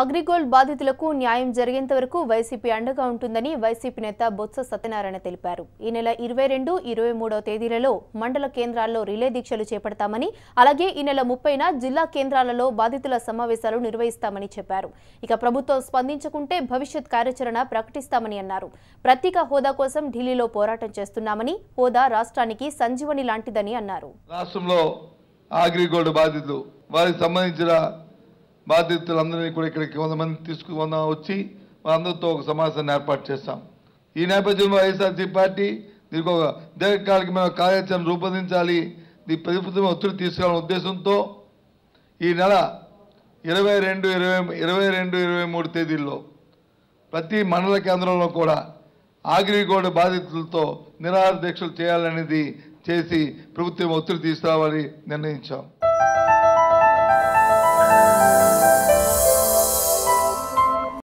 అగ్రిగోల్డ్ బాధితులకు న్యాయం జరిగేంత వరకు వైసీపీ అండగా ఉంటుందని వైసీపీ నేత బొత్స సత్యనారాయణ తెలిపారు. ఈ నెల ఇరవై రెండు ఇరవై మూడవ తేదీలలో మండల కేంద్రాల్లో రిలే దీక్షలు చేపడతామని అలాగే ఈ నెల ముప్పైన జిల్లా కేంద్రాలలో బాధితుల సమావేశాలు నిర్వహిస్తామని చెప్పారు. ఇక ప్రభుత్వం స్పందించకుంటే భవిష్యత్ కార్యాచరణ ప్రకటిస్తామని అన్నారు. ప్రత్యేక హోదా కోసం ఢిల్లీలో పోరాటం చేస్తున్నామని హోదా రాష్ట్రానికి సంజీవని లాంటిదని అన్నారు. రాష్ట్రంలో అగ్రిగోల్డ్ బాధితులు వారికి సంబంధించిన బాధితులందరినీ కూడా ఇక్కడికి కొంతమంది తీసుకుని వచ్చి వాళ్ళందరితో ఒక సమావేశాన్ని ఏర్పాటు చేస్తాం. ఈ నేపథ్యంలో వైఎస్ఆర్సీ పార్టీ దీనికి ఒక దీర్ఘకాలికమైన కార్యాచరణ రూపొందించాలి. ఈ ప్రభుత్వం ఒత్తిడి తీసుకురావాలనే ఉద్దేశంతో ఈ నెల ఇరవై రెండు ఇరవై ఇరవై రెండు ఇరవై మూడు తేదీల్లో ప్రతి మండల కేంద్రంలో కూడా ఆగ్రిగోల్డ్ బాధితులతో నిరాహార దీక్షలు చేయాలనేది చేసి ప్రభుత్వం ఒత్తిడి తీసుకురావాలని నిర్ణయించాం.